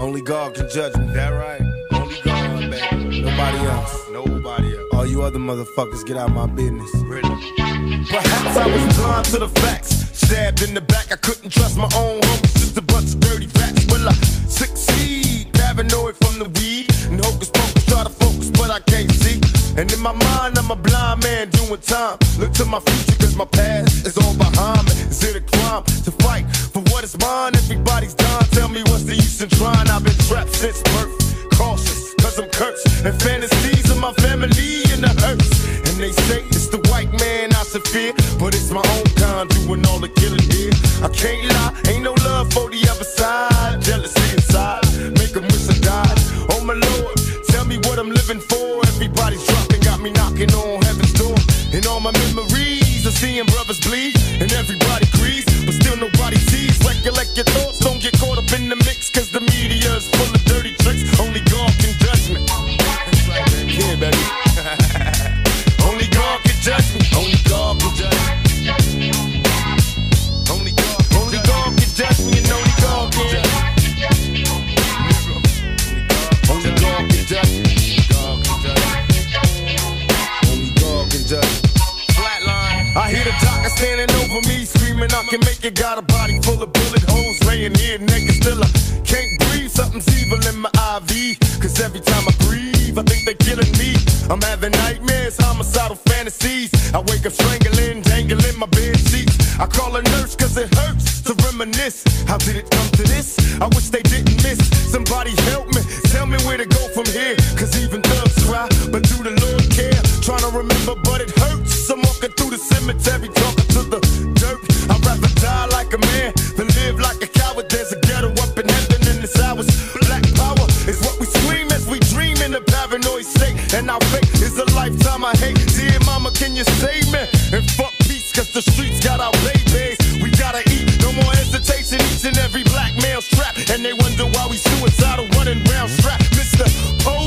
Only God can judge me. That right? Only God, baby. Nobody else. Nobody else. All you other motherfuckers get out my business. Really? Perhaps I was blind to the facts. Stabbed in the back, I couldn't trust my own homies. Just a bunch of dirty rats. Will I succeed? Paranoid from the weed. And hocus pocus, try to focus, but I can't see. And in my mind, I'm a blind man doing time. Look to my future, cause my past is all behind me. Is it a crime to fight for what is mine? Everybody's dying. Me what's the use in trying? I've been trapped since birth. Cautious, cause I'm cursed. And fantasies of my family in the hearse. And they say it's the white man I should fear. But it's my own kind doing all the killing here. I can't lie, ain't no love for the other side. Jealousy inside, make them wish I died. Oh my lord, tell me what I'm living for. Everybody's dropping, got me knocking on heaven's door. And all my memories of seeing brothers bleed. And everybody agrees, judge me. Only God can judge me. Only God, only God can judge me, and only God can. Only judge me. God can judge me. Only God can judge me. Flatline. I hear the doctor standing over me, screaming, I can make it. Got a body full of bullet holes, laying here naked. Still, I can't breathe. Something's evil in my IV. Cause every time I having nightmares, homicidal fantasies. I wake up strangling, dangling my bed sheets. I call a nurse cause it hurts to reminisce. How did it come to this? I wish they didn't miss. Somebody help me, tell me where to go from here. Cause even thugs cry, but do the Lord care? Trying to remember, but it hurts. I'm walking through the cemetery, is a lifetime I hate. Dear mama, can you save me? And fuck peace, cause the streets got our babies. We gotta eat, no more hesitation. Each and every black male strapped. And they wonder why we suicidal running round strapped. Mr. Police, oh,